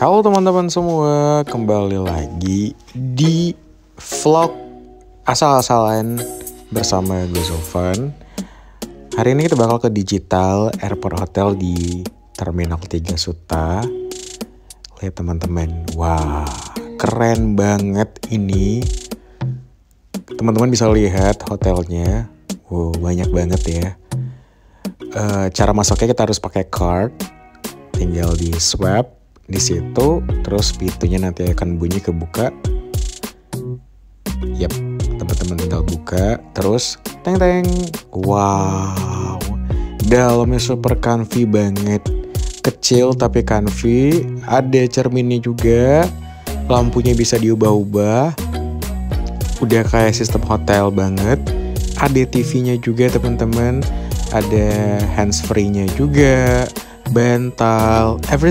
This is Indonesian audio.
Halo teman-teman semua, kembali lagi di vlog asal-asalan bersama gue Zofan. Hari ini kita bakal ke digital airport hotel di Terminal 3 Suta. Lihat teman-teman, wah keren banget ini. Teman-teman bisa lihat hotelnya, wow banyak banget ya. Uh, cara masuknya kita harus pakai card, tinggal di swab di situ terus pintunya nanti akan bunyi kebuka. Yap teman-teman tinggal buka terus teng teng. Wow dalamnya super comfy banget. Kecil tapi comfy ada cerminnya juga. Lampunya bisa diubah-ubah. Udah kayak sistem hotel banget. Ada TV-nya juga teman-teman. Ada hands free-nya juga. Bantal everything